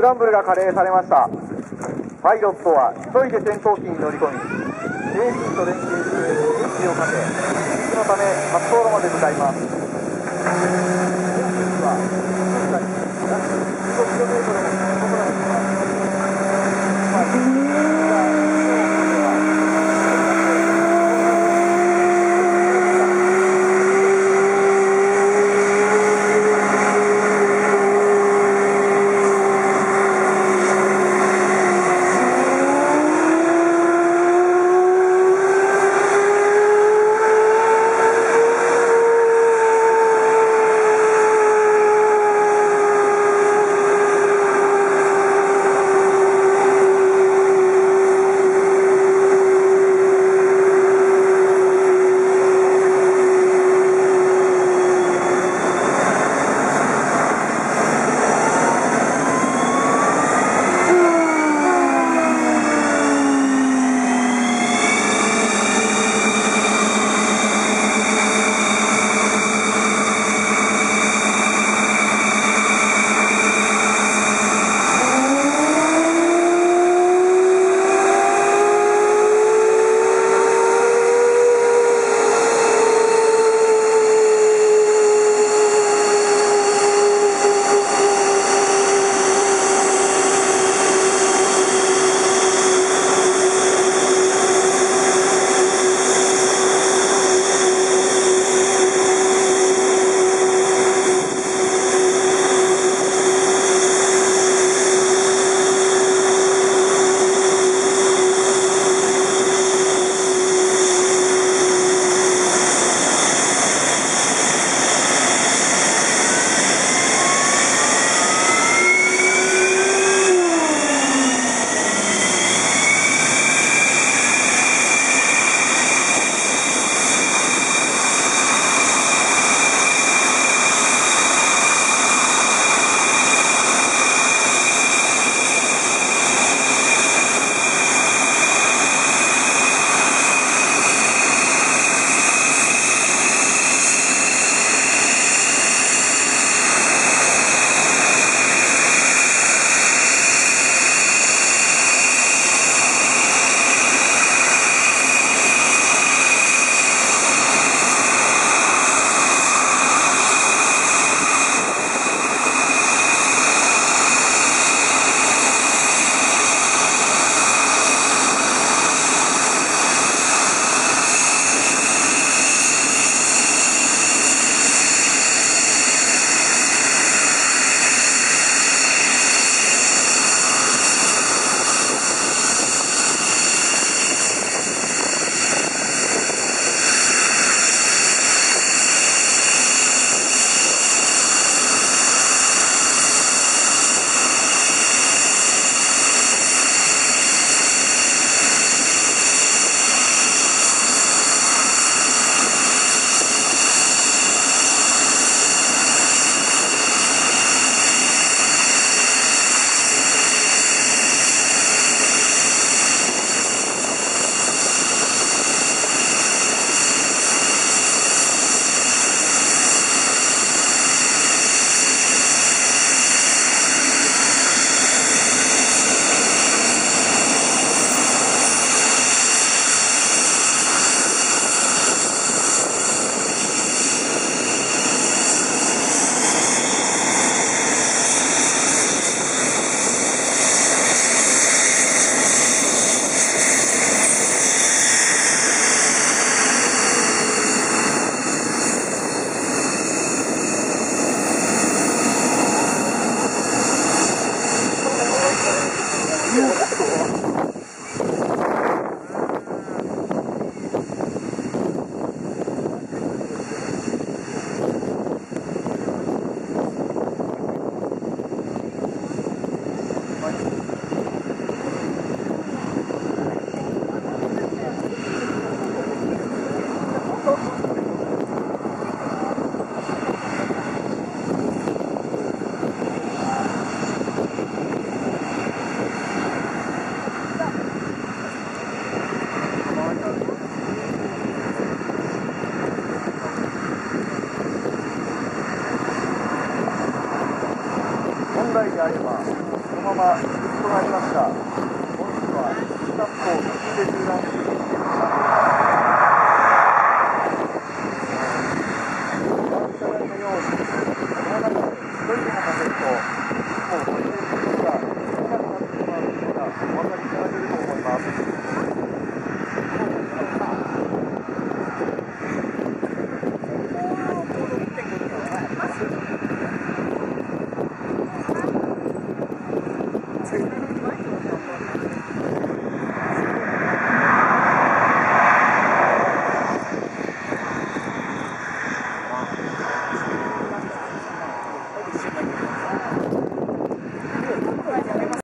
クランブルが加齢されました。パイロットは急いで戦闘機に乗り込み警備員と連携するエンジンをかけ離陸のため滑走路まで向かいます。もう、そういうことが少なくなってしまうことが分かります。